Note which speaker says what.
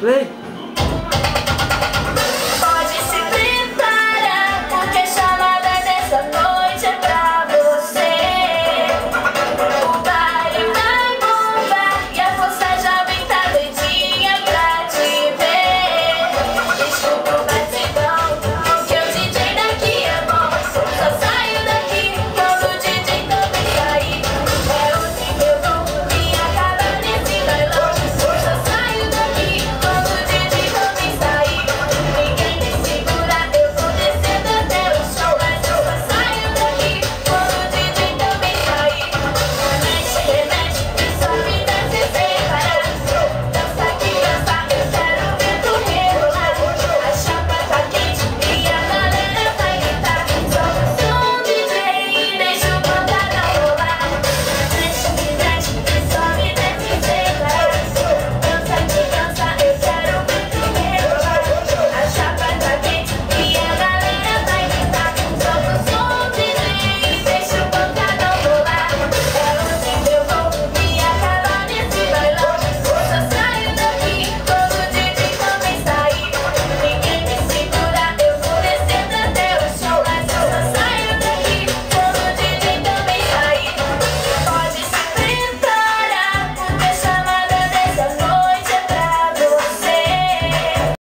Speaker 1: 喂。